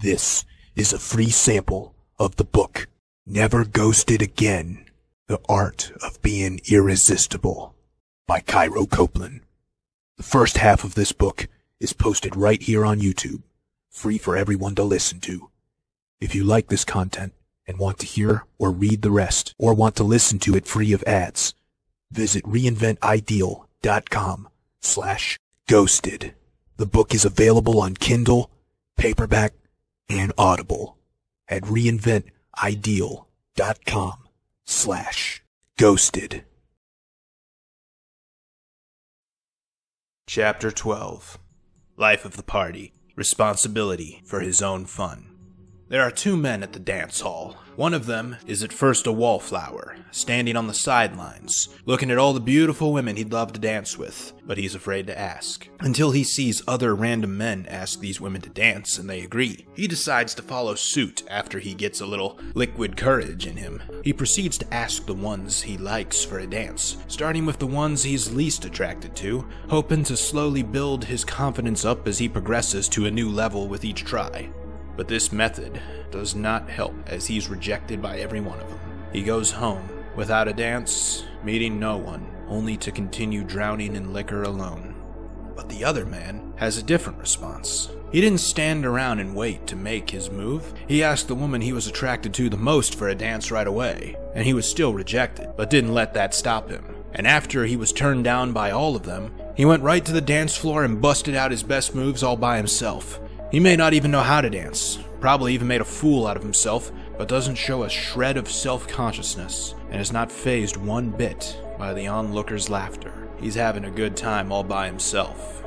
This is a free sample of the book Never Ghosted Again The Art of Being Irresistible by Cairo Copeland. The first half of this book is posted right here on YouTube, free for everyone to listen to. If you like this content and want to hear or read the rest, or want to listen to it free of ads, visit reinventideal.com slash ghosted. The book is available on Kindle, paperback, and Audible at reinventideal.com slash ghosted. Chapter 12 Life of the Party Responsibility for His Own Fun. There are two men at the dance hall. One of them is at first a wallflower, standing on the sidelines, looking at all the beautiful women he'd love to dance with, but he's afraid to ask. Until he sees other random men ask these women to dance and they agree. He decides to follow suit after he gets a little liquid courage in him. He proceeds to ask the ones he likes for a dance, starting with the ones he's least attracted to, hoping to slowly build his confidence up as he progresses to a new level with each try. But this method does not help as he's rejected by every one of them. He goes home without a dance, meeting no one, only to continue drowning in liquor alone. But the other man has a different response. He didn't stand around and wait to make his move. He asked the woman he was attracted to the most for a dance right away, and he was still rejected, but didn't let that stop him. And after he was turned down by all of them, he went right to the dance floor and busted out his best moves all by himself. He may not even know how to dance, probably even made a fool out of himself, but doesn't show a shred of self consciousness, and is not phased one bit by the onlookers' laughter. He's having a good time all by himself.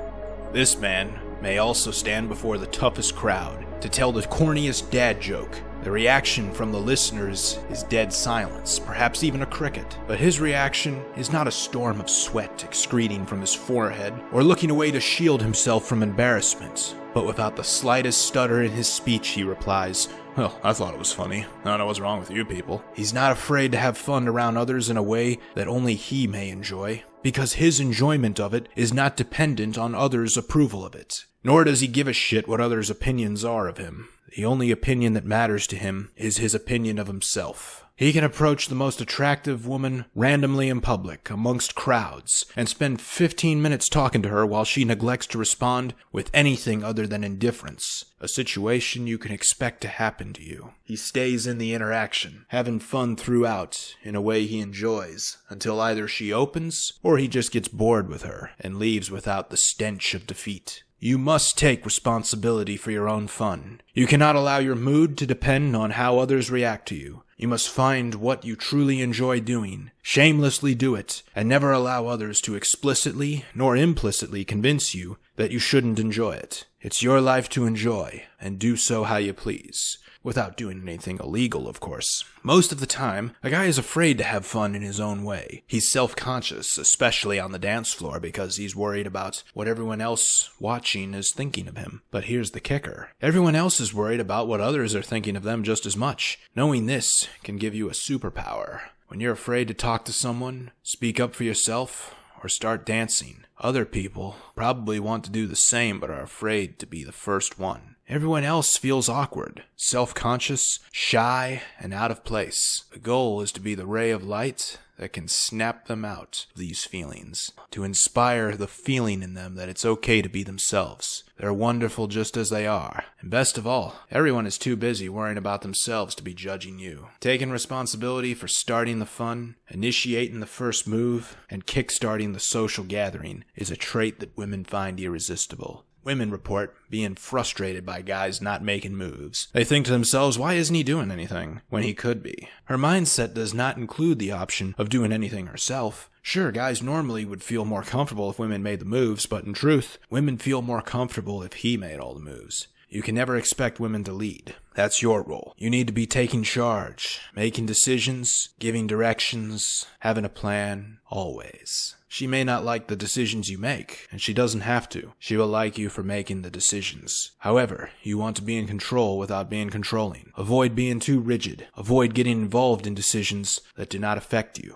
This man may also stand before the toughest crowd to tell the corniest dad joke. The reaction from the listeners is dead silence, perhaps even a cricket. But his reaction is not a storm of sweat excreting from his forehead or looking away to shield himself from embarrassment. But without the slightest stutter in his speech, he replies, Well, I thought it was funny. I don't know what's wrong with you people. He's not afraid to have fun around others in a way that only he may enjoy, because his enjoyment of it is not dependent on others' approval of it. Nor does he give a shit what others' opinions are of him. The only opinion that matters to him is his opinion of himself. He can approach the most attractive woman randomly in public, amongst crowds, and spend 15 minutes talking to her while she neglects to respond with anything other than indifference. A situation you can expect to happen to you. He stays in the interaction, having fun throughout in a way he enjoys, until either she opens or he just gets bored with her and leaves without the stench of defeat. You must take responsibility for your own fun. You cannot allow your mood to depend on how others react to you. You must find what you truly enjoy doing, shamelessly do it, and never allow others to explicitly nor implicitly convince you that you shouldn't enjoy it. It's your life to enjoy, and do so how you please. Without doing anything illegal, of course. Most of the time, a guy is afraid to have fun in his own way. He's self conscious, especially on the dance floor, because he's worried about what everyone else watching is thinking of him. But here's the kicker everyone else is worried about what others are thinking of them just as much. Knowing this can give you a superpower. When you're afraid to talk to someone, speak up for yourself, or start dancing, other people probably want to do the same but are afraid to be the first one. Everyone else feels awkward, self conscious, shy, and out of place. The goal is to be the ray of light that can snap them out of these feelings, to inspire the feeling in them that it's okay to be themselves. They're wonderful just as they are. And best of all, everyone is too busy worrying about themselves to be judging you. Taking responsibility for starting the fun, initiating the first move, and kickstarting the social gathering is a trait that women find irresistible. Women report being frustrated by guys not making moves. They think to themselves, why isn't he doing anything when he could be? Her mindset does not include the option of doing anything herself. Sure, guys normally would feel more comfortable if women made the moves, but in truth, women feel more comfortable if he made all the moves. You can never expect women to lead. That's your role. You need to be taking charge, making decisions, giving directions, having a plan, always. She may not like the decisions you make, and she doesn't have to. She will like you for making the decisions. However, you want to be in control without being controlling. Avoid being too rigid. Avoid getting involved in decisions that do not affect you.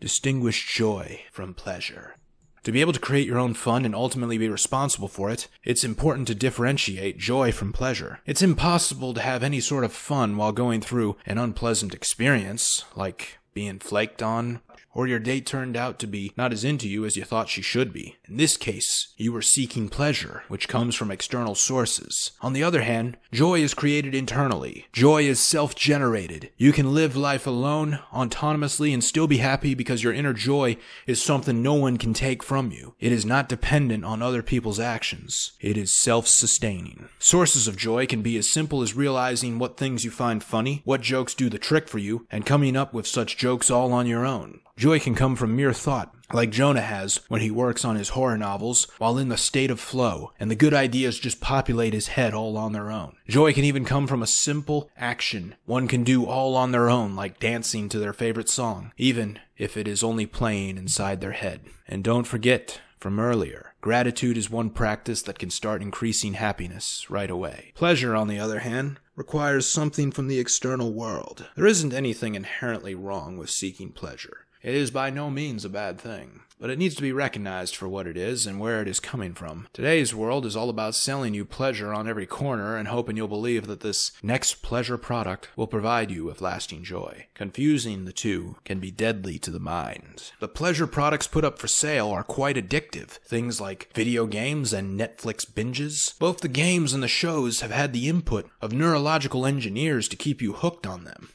Distinguish joy from pleasure. To be able to create your own fun and ultimately be responsible for it, it's important to differentiate joy from pleasure. It's impossible to have any sort of fun while going through an unpleasant experience, like being flaked on, or your date turned out to be not as into you as you thought she should be. In this case, you were seeking pleasure, which comes from external sources. On the other hand, joy is created internally. Joy is self-generated. You can live life alone, autonomously, and still be happy because your inner joy is something no one can take from you. It is not dependent on other people's actions. It is self-sustaining. Sources of joy can be as simple as realizing what things you find funny, what jokes do the trick for you, and coming up with such jokes all on your own. Joy can come from mere thought, like Jonah has when he works on his horror novels while in the state of flow, and the good ideas just populate his head all on their own. Joy can even come from a simple action one can do all on their own, like dancing to their favorite song, even if it is only playing inside their head. And don't forget, from earlier. Gratitude is one practice that can start increasing happiness right away. Pleasure, on the other hand, requires something from the external world. There isn't anything inherently wrong with seeking pleasure. It is by no means a bad thing, but it needs to be recognized for what it is and where it is coming from. Today's world is all about selling you pleasure on every corner and hoping you'll believe that this next pleasure product will provide you with lasting joy. Confusing the two can be deadly to the mind. The pleasure products put up for sale are quite addictive. Things like video games and Netflix binges. Both the games and the shows have had the input of neurological engineers to keep you hooked on them.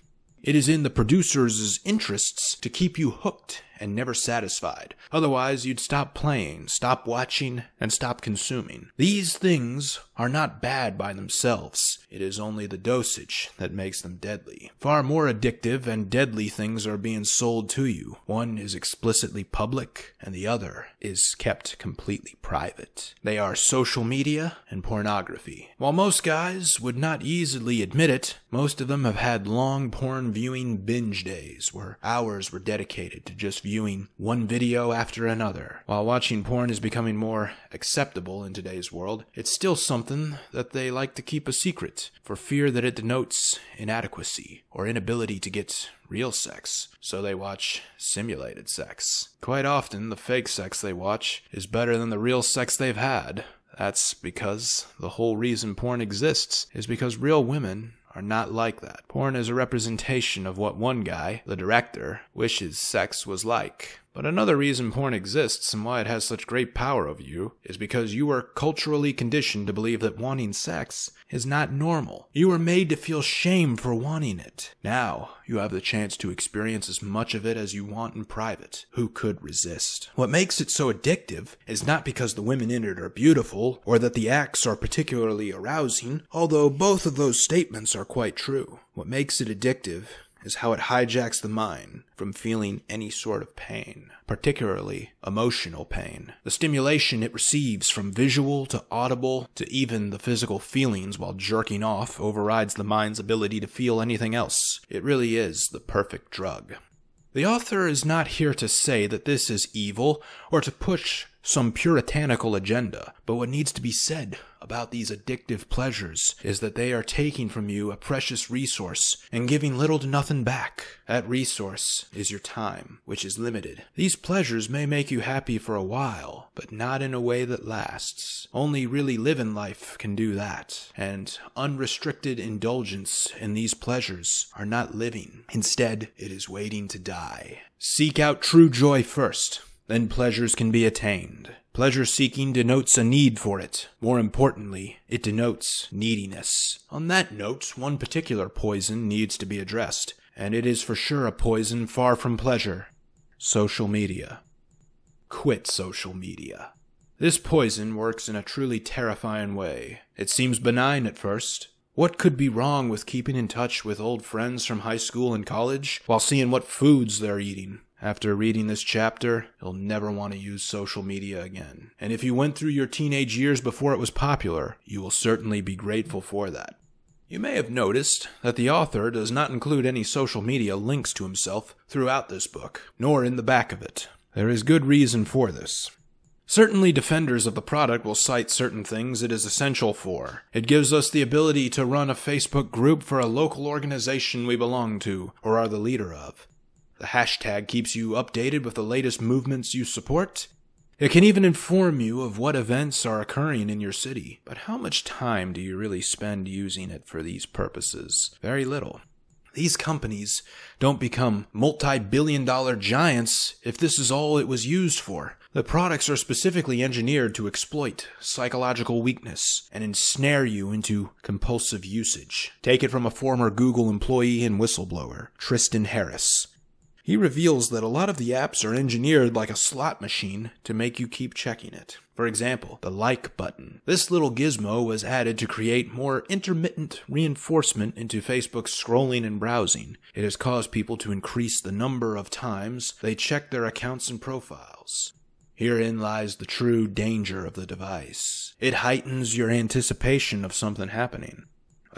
It is in the producer's interests to keep you hooked and never satisfied. Otherwise, you'd stop playing, stop watching, and stop consuming. These things are not bad by themselves. It is only the dosage that makes them deadly. Far more addictive and deadly things are being sold to you. One is explicitly public, and the other is kept completely private. They are social media and pornography. While most guys would not easily admit it, most of them have had long porn viewing binge days where hours were dedicated to just viewing one video after another. While watching porn is becoming more acceptable in today's world, it's still something that they like to keep a secret for fear that it denotes inadequacy or inability to get real sex, so they watch simulated sex. Quite often, the fake sex they watch is better than the real sex they've had. That's because the whole reason porn exists is because real women are not like that. Porn is a representation of what one guy, the director, wishes sex was like. But another reason porn exists and why it has such great power over you is because you are culturally conditioned to believe that wanting sex is not normal. You are made to feel shame for wanting it. Now, you have the chance to experience as much of it as you want in private. Who could resist? What makes it so addictive is not because the women in it are beautiful or that the acts are particularly arousing, although both of those statements are quite true. What makes it addictive is how it hijacks the mind from feeling any sort of pain, particularly emotional pain. The stimulation it receives from visual to audible to even the physical feelings while jerking off overrides the mind's ability to feel anything else. It really is the perfect drug. The author is not here to say that this is evil or to push some puritanical agenda, but what needs to be said about these addictive pleasures is that they are taking from you a precious resource and giving little to nothing back. That resource is your time, which is limited. These pleasures may make you happy for a while, but not in a way that lasts. Only really living life can do that, and unrestricted indulgence in these pleasures are not living. Instead, it is waiting to die. Seek out true joy first, then pleasures can be attained. Pleasure seeking denotes a need for it. More importantly, it denotes neediness. On that note, one particular poison needs to be addressed, and it is for sure a poison far from pleasure social media. Quit social media. This poison works in a truly terrifying way. It seems benign at first. What could be wrong with keeping in touch with old friends from high school and college while seeing what foods they're eating? After reading this chapter, you'll never want to use social media again. And if you went through your teenage years before it was popular, you will certainly be grateful for that. You may have noticed that the author does not include any social media links to himself throughout this book, nor in the back of it. There is good reason for this. Certainly, defenders of the product will cite certain things it is essential for. It gives us the ability to run a Facebook group for a local organization we belong to or are the leader of. The hashtag keeps you updated with the latest movements you support. It can even inform you of what events are occurring in your city. But how much time do you really spend using it for these purposes? Very little. These companies don't become multi billion dollar giants if this is all it was used for. The products are specifically engineered to exploit psychological weakness and ensnare you into compulsive usage. Take it from a former Google employee and whistleblower, Tristan Harris. He reveals that a lot of the apps are engineered like a slot machine to make you keep checking it. For example, the like button. This little gizmo was added to create more intermittent reinforcement into Facebook's scrolling and browsing. It has caused people to increase the number of times they check their accounts and profiles. Herein lies the true danger of the device. It heightens your anticipation of something happening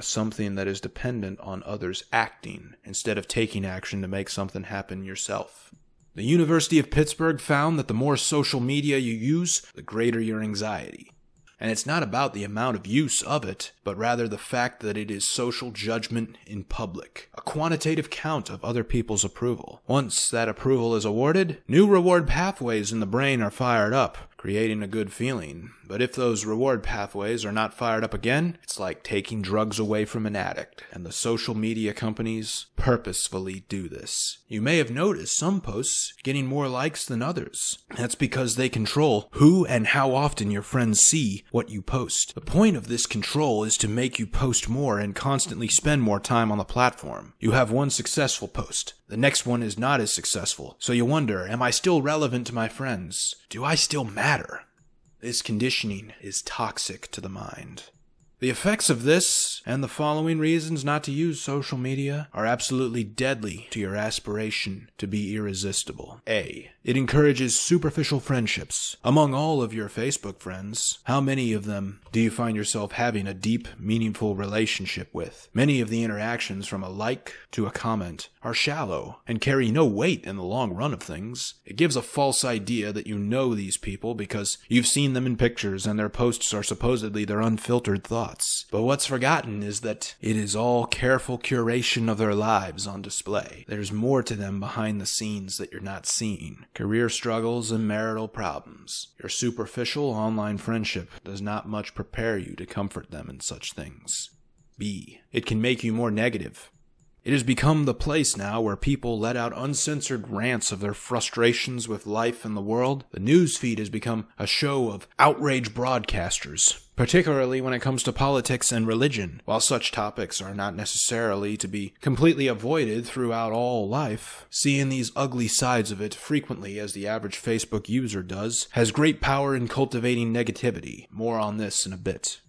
something that is dependent on others acting instead of taking action to make something happen yourself. The University of Pittsburgh found that the more social media you use, the greater your anxiety. And it's not about the amount of use of it, but rather the fact that it is social judgment in public, a quantitative count of other people's approval. Once that approval is awarded, new reward pathways in the brain are fired up, creating a good feeling. But if those reward pathways are not fired up again, it's like taking drugs away from an addict. And the social media companies purposefully do this. You may have noticed some posts getting more likes than others. That's because they control who and how often your friends see what you post. The point of this control is to make you post more and constantly spend more time on the platform. You have one successful post. The next one is not as successful. So you wonder, am I still relevant to my friends? Do I still matter? This conditioning is toxic to the mind. The effects of this and the following reasons not to use social media are absolutely deadly to your aspiration to be irresistible. A. It encourages superficial friendships. Among all of your Facebook friends, how many of them do you find yourself having a deep, meaningful relationship with? Many of the interactions from a like to a comment are shallow and carry no weight in the long run of things. It gives a false idea that you know these people because you've seen them in pictures and their posts are supposedly their unfiltered thoughts. But what's forgotten is that it is all careful curation of their lives on display. There's more to them behind the scenes that you're not seeing career struggles, and marital problems. Your superficial online friendship does not much prepare you to comfort them in such things. B. It can make you more negative. It has become the place now where people let out uncensored rants of their frustrations with life and the world. The news feed has become a show of outrage broadcasters, particularly when it comes to politics and religion. While such topics are not necessarily to be completely avoided throughout all life, seeing these ugly sides of it frequently as the average Facebook user does has great power in cultivating negativity. More on this in a bit.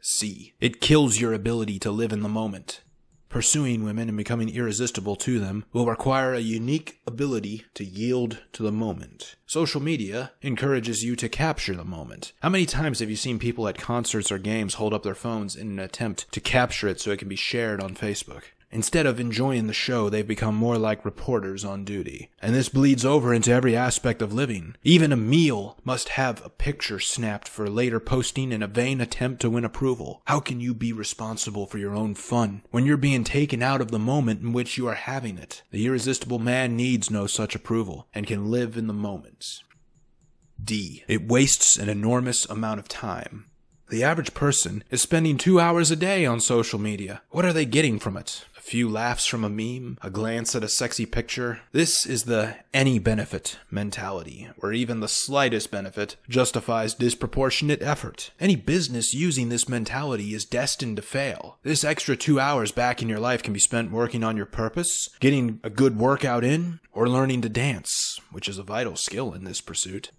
C. It kills your ability to live in the moment. Pursuing women and becoming irresistible to them will require a unique ability to yield to the moment. Social media encourages you to capture the moment. How many times have you seen people at concerts or games hold up their phones in an attempt to capture it so it can be shared on Facebook? Instead of enjoying the show, they've become more like reporters on duty. And this bleeds over into every aspect of living. Even a meal must have a picture snapped for later posting in a vain attempt to win approval. How can you be responsible for your own fun when you're being taken out of the moment in which you are having it? The irresistible man needs no such approval and can live in the moment. D. It wastes an enormous amount of time. The average person is spending two hours a day on social media. What are they getting from it? A few laughs from a meme, a glance at a sexy picture. This is the any benefit mentality, where even the slightest benefit justifies disproportionate effort. Any business using this mentality is destined to fail. This extra two hours back in your life can be spent working on your purpose, getting a good workout in, or learning to dance, which is a vital skill in this pursuit.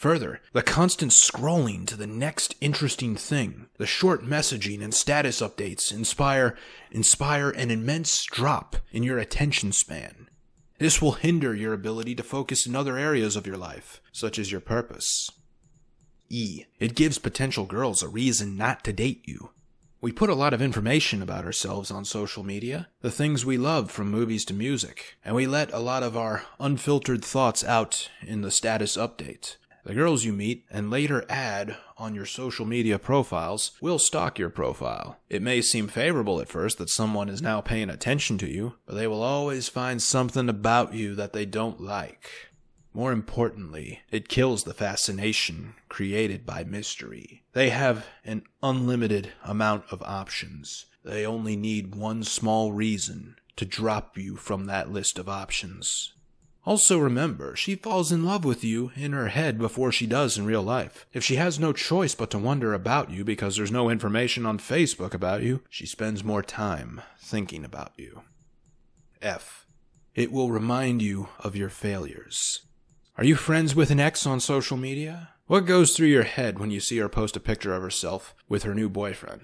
Further, the constant scrolling to the next interesting thing, the short messaging and status updates inspire inspire an immense drop in your attention span. This will hinder your ability to focus in other areas of your life, such as your purpose. E. It gives potential girls a reason not to date you. We put a lot of information about ourselves on social media, the things we love from movies to music, and we let a lot of our unfiltered thoughts out in the status update. The girls you meet and later add on your social media profiles will stalk your profile. It may seem favorable at first that someone is now paying attention to you, but they will always find something about you that they don't like. More importantly, it kills the fascination created by mystery. They have an unlimited amount of options. They only need one small reason to drop you from that list of options. Also remember, she falls in love with you in her head before she does in real life. If she has no choice but to wonder about you because there's no information on Facebook about you, she spends more time thinking about you. F. It will remind you of your failures. Are you friends with an ex on social media? What goes through your head when you see her post a picture of herself with her new boyfriend?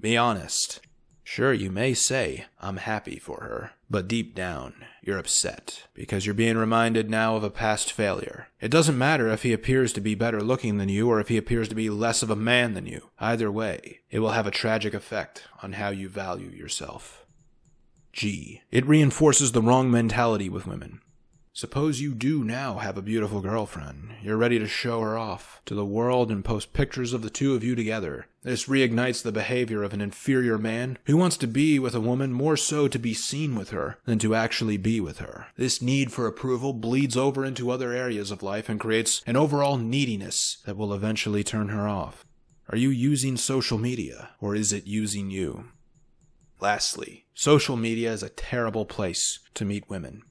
Be honest. Sure, you may say, I'm happy for her, but deep down, you're upset because you're being reminded now of a past failure. It doesn't matter if he appears to be better looking than you or if he appears to be less of a man than you. Either way, it will have a tragic effect on how you value yourself. G. It reinforces the wrong mentality with women. Suppose you do now have a beautiful girlfriend. You're ready to show her off to the world and post pictures of the two of you together. This reignites the behavior of an inferior man who wants to be with a woman more so to be seen with her than to actually be with her. This need for approval bleeds over into other areas of life and creates an overall neediness that will eventually turn her off. Are you using social media or is it using you? Lastly, social media is a terrible place to meet women.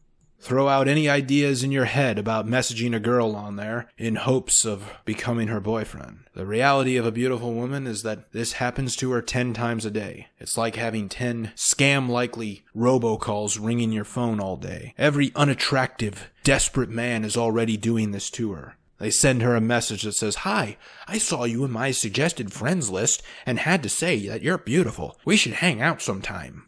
Throw out any ideas in your head about messaging a girl on there in hopes of becoming her boyfriend. The reality of a beautiful woman is that this happens to her 10 times a day. It's like having 10 scam likely robocalls ringing your phone all day. Every unattractive, desperate man is already doing this to her. They send her a message that says, Hi, I saw you in my suggested friends list and had to say that you're beautiful. We should hang out sometime.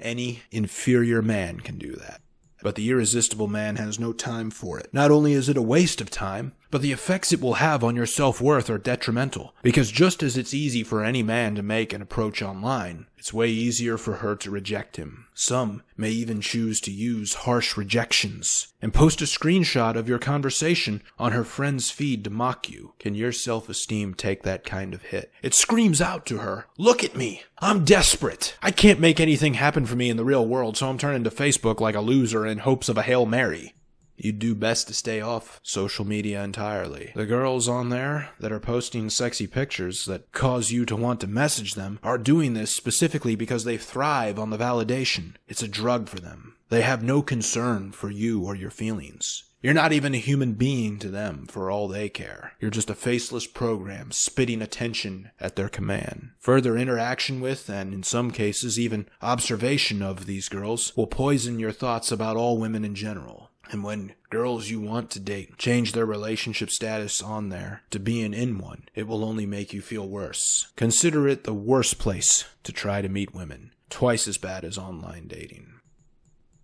Any inferior man can do that. But the irresistible man has no time for it. Not only is it a waste of time, but the effects it will have on your self worth are detrimental. Because just as it's easy for any man to make an approach online, it's way easier for her to reject him. Some may even choose to use harsh rejections and post a screenshot of your conversation on her friend's feed to mock you. Can your self esteem take that kind of hit? It screams out to her, Look at me! I'm desperate! I can't make anything happen for me in the real world, so I'm turning to Facebook like a loser in hopes of a Hail Mary you'd do best to stay off social media entirely. The girls on there that are posting sexy pictures that cause you to want to message them are doing this specifically because they thrive on the validation. It's a drug for them. They have no concern for you or your feelings. You're not even a human being to them for all they care. You're just a faceless program spitting attention at their command. Further interaction with, and in some cases even observation of these girls, will poison your thoughts about all women in general. And when girls you want to date change their relationship status on there to being in one, it will only make you feel worse. Consider it the worst place to try to meet women, twice as bad as online dating.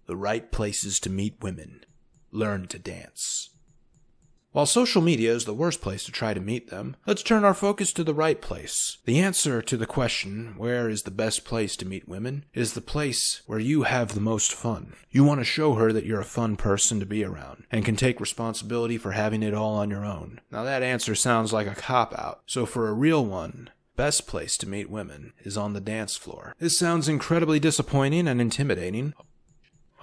The right places to meet women. Learn to dance. While social media is the worst place to try to meet them, let's turn our focus to the right place. The answer to the question, where is the best place to meet women, is the place where you have the most fun. You want to show her that you're a fun person to be around, and can take responsibility for having it all on your own. Now that answer sounds like a cop out, so for a real one, best place to meet women is on the dance floor. This sounds incredibly disappointing and intimidating.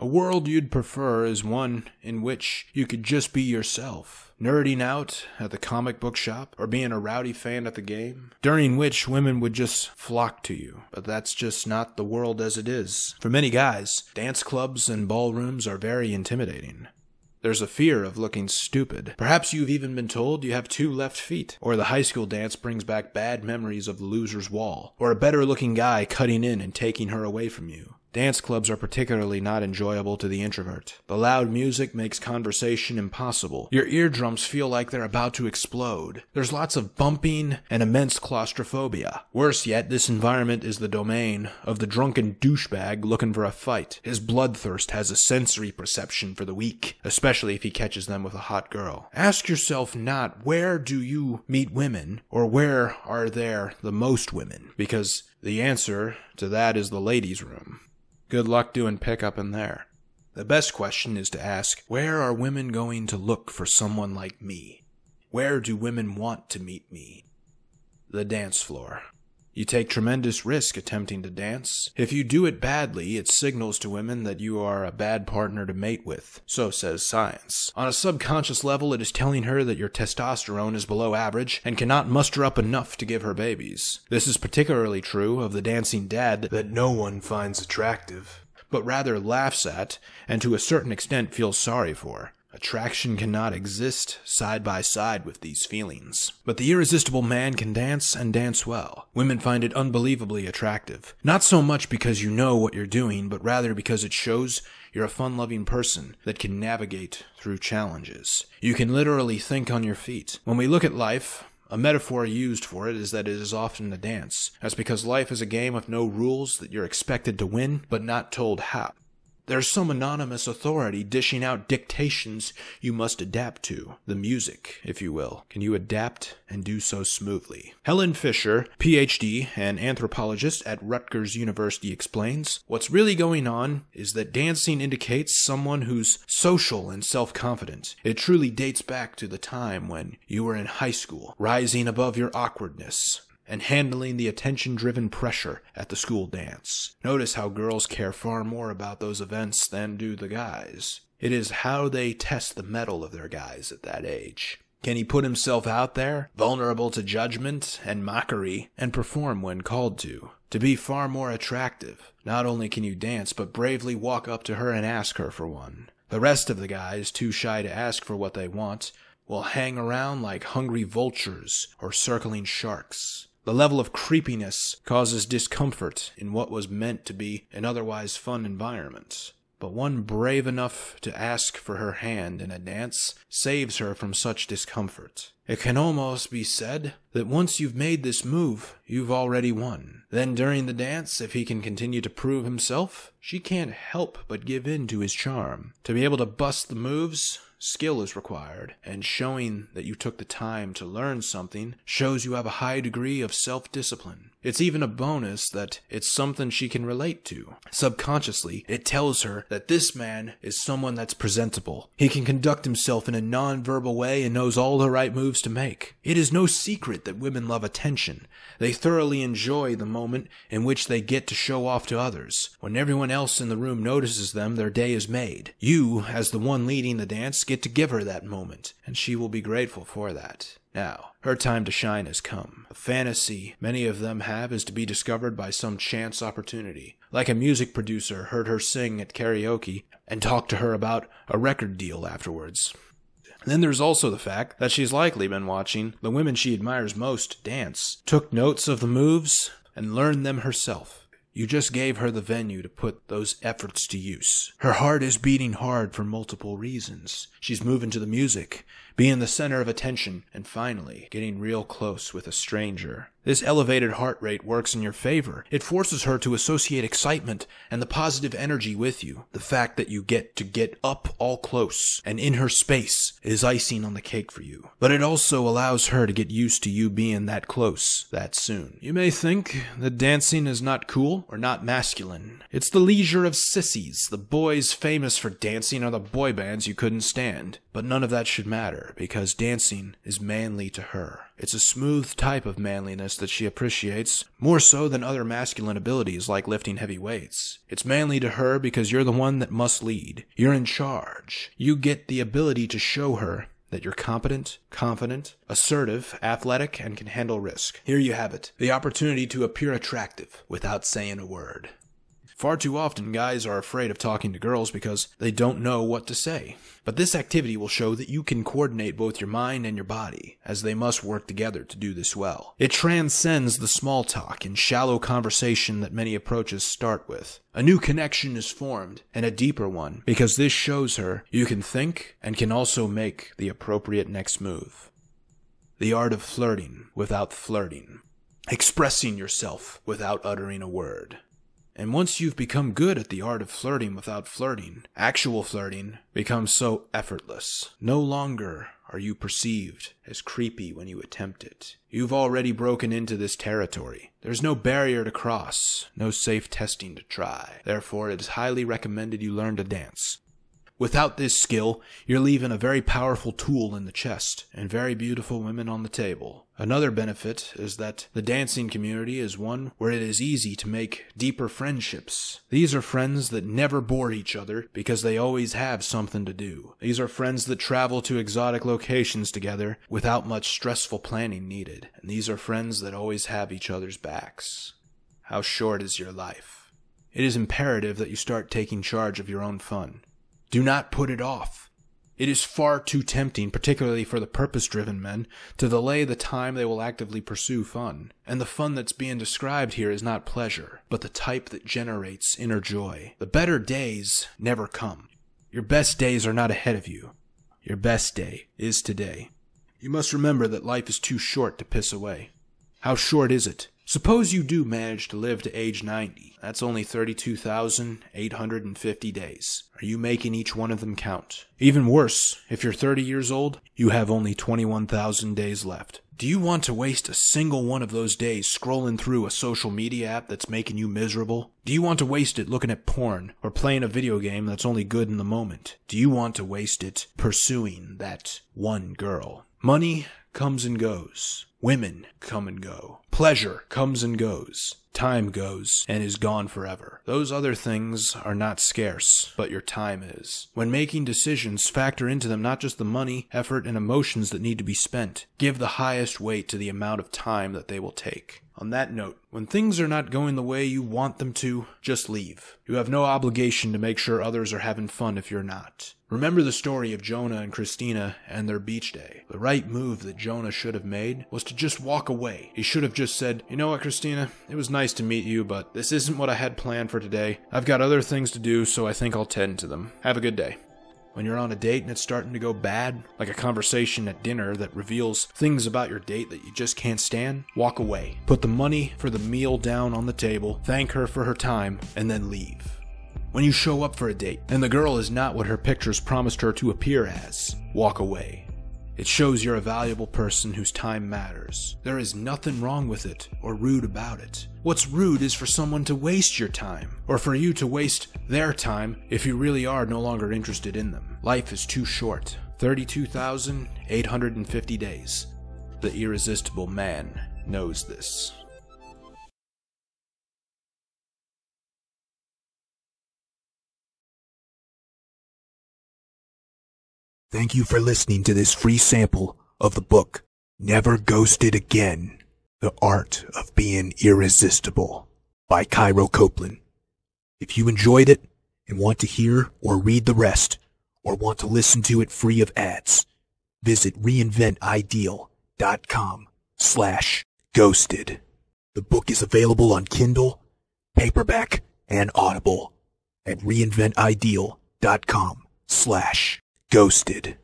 A world you'd prefer is one in which you could just be yourself, nerding out at the comic book shop or being a rowdy fan at the game, during which women would just flock to you. But that's just not the world as it is. For many guys, dance clubs and ballrooms are very intimidating. There's a fear of looking stupid. Perhaps you've even been told you have two left feet, or the high school dance brings back bad memories of the loser's wall, or a better looking guy cutting in and taking her away from you. Dance clubs are particularly not enjoyable to the introvert. The loud music makes conversation impossible. Your eardrums feel like they're about to explode. There's lots of bumping and immense claustrophobia. Worse yet, this environment is the domain of the drunken douchebag looking for a fight. His bloodthirst has a sensory perception for the weak, especially if he catches them with a hot girl. Ask yourself not where do you meet women, or where are there the most women, because the answer to that is the ladies' room. Good luck doing pickup in there. The best question is to ask where are women going to look for someone like me? Where do women want to meet me? The dance floor. You take tremendous risk attempting to dance. If you do it badly, it signals to women that you are a bad partner to mate with. So says science. On a subconscious level, it is telling her that your testosterone is below average and cannot muster up enough to give her babies. This is particularly true of the dancing dad that no one finds attractive. but rather laughs at and to a certain extent feels sorry for. Attraction cannot exist side by side with these feelings. But the irresistible man can dance and dance well. Women find it unbelievably attractive. Not so much because you know what you're doing, but rather because it shows you're a fun loving person that can navigate through challenges. You can literally think on your feet. When we look at life, a metaphor used for it is that it is often a dance. That's because life is a game of no rules that you're expected to win, but not told how. There's some anonymous authority dishing out dictations you must adapt to. The music, if you will. Can you adapt and do so smoothly? Helen Fisher, PhD and anthropologist at Rutgers University, explains What's really going on is that dancing indicates someone who's social and self confident. It truly dates back to the time when you were in high school, rising above your awkwardness and handling the attention driven pressure at the school dance. Notice how girls care far more about those events than do the guys. It is how they test the mettle of their guys at that age. Can he put himself out there, vulnerable to judgment and mockery, and perform when called to? To be far more attractive, not only can you dance, but bravely walk up to her and ask her for one. The rest of the guys, too shy to ask for what they want, will hang around like hungry vultures or circling sharks. The level of creepiness causes discomfort in what was meant to be an otherwise fun environment. But one brave enough to ask for her hand in a dance saves her from such discomfort. It can almost be said that once you've made this move, you've already won. Then during the dance, if he can continue to prove himself, she can't help but give in to his charm. To be able to bust the moves, skill is required, and showing that you took the time to learn something shows you have a high degree of self discipline. It's even a bonus that it's something she can relate to. Subconsciously, it tells her that this man is someone that's presentable. He can conduct himself in a non-verbal way and knows all the right moves to make. It is no secret that women love attention. They thoroughly enjoy the moment in which they get to show off to others. When everyone else in the room notices them, their day is made. You, as the one leading the dance, get to give her that moment, and she will be grateful for that. Now, her time to shine has come. A fantasy many of them have is to be discovered by some chance opportunity. Like a music producer heard her sing at karaoke and talked to her about a record deal afterwards. Then there's also the fact that she's likely been watching the women she admires most dance, took notes of the moves, and learned them herself. You just gave her the venue to put those efforts to use. Her heart is beating hard for multiple reasons. She's moving to the music, being the center of attention, and finally getting real close with a stranger. This elevated heart rate works in your favor. It forces her to associate excitement and the positive energy with you. The fact that you get to get up all close and in her space is icing on the cake for you. But it also allows her to get used to you being that close that soon. You may think that dancing is not cool or not masculine. It's the leisure of sissies. The boys famous for dancing are the boy bands you couldn't stand. But none of that should matter because dancing is manly to her. It's a smooth type of manliness that she appreciates, more so than other masculine abilities like lifting heavy weights. It's manly to her because you're the one that must lead. You're in charge. You get the ability to show her that you're competent, confident, assertive, athletic, and can handle risk. Here you have it the opportunity to appear attractive without saying a word. Far too often, guys are afraid of talking to girls because they don't know what to say. But this activity will show that you can coordinate both your mind and your body, as they must work together to do this well. It transcends the small talk and shallow conversation that many approaches start with. A new connection is formed, and a deeper one, because this shows her you can think and can also make the appropriate next move. The art of flirting without flirting. Expressing yourself without uttering a word. And once you've become good at the art of flirting without flirting, actual flirting becomes so effortless. No longer are you perceived as creepy when you attempt it. You've already broken into this territory. There's no barrier to cross, no safe testing to try. Therefore, it is highly recommended you learn to dance. Without this skill, you're leaving a very powerful tool in the chest and very beautiful women on the table. Another benefit is that the dancing community is one where it is easy to make deeper friendships. These are friends that never bore each other because they always have something to do. These are friends that travel to exotic locations together without much stressful planning needed. And these are friends that always have each other's backs. How short is your life? It is imperative that you start taking charge of your own fun. Do not put it off. It is far too tempting, particularly for the purpose driven men, to delay the time they will actively pursue fun. And the fun that's being described here is not pleasure, but the type that generates inner joy. The better days never come. Your best days are not ahead of you. Your best day is today. You must remember that life is too short to piss away. How short is it? Suppose you do manage to live to age 90. That's only 32,850 days. Are you making each one of them count? Even worse, if you're 30 years old, you have only 21,000 days left. Do you want to waste a single one of those days scrolling through a social media app that's making you miserable? Do you want to waste it looking at porn or playing a video game that's only good in the moment? Do you want to waste it pursuing that one girl? Money comes and goes. Women come and go. Pleasure comes and goes. Time goes and is gone forever. Those other things are not scarce, but your time is. When making decisions, factor into them not just the money, effort, and emotions that need to be spent. Give the highest weight to the amount of time that they will take. On that note, when things are not going the way you want them to, just leave. You have no obligation to make sure others are having fun if you're not. Remember the story of Jonah and Christina and their beach day. The right move that Jonah should have made was to just walk away. He should have just said, You know what, Christina? It was nice to meet you, but this isn't what I had planned for today. I've got other things to do, so I think I'll tend to them. Have a good day. When you're on a date and it's starting to go bad, like a conversation at dinner that reveals things about your date that you just can't stand, walk away. Put the money for the meal down on the table, thank her for her time, and then leave. When you show up for a date and the girl is not what her pictures promised her to appear as, walk away. It shows you're a valuable person whose time matters. There is nothing wrong with it or rude about it. What's rude is for someone to waste your time, or for you to waste their time if you really are no longer interested in them. Life is too short 32,850 days. The irresistible man knows this. Thank you for listening to this free sample of the book Never Ghosted Again The Art of Being Irresistible by Cairo Copeland. If you enjoyed it and want to hear or read the rest, or want to listen to it free of ads, visit reinventideal.com slash ghosted. The book is available on Kindle, paperback, and Audible at reinventideal.com slash ghosted.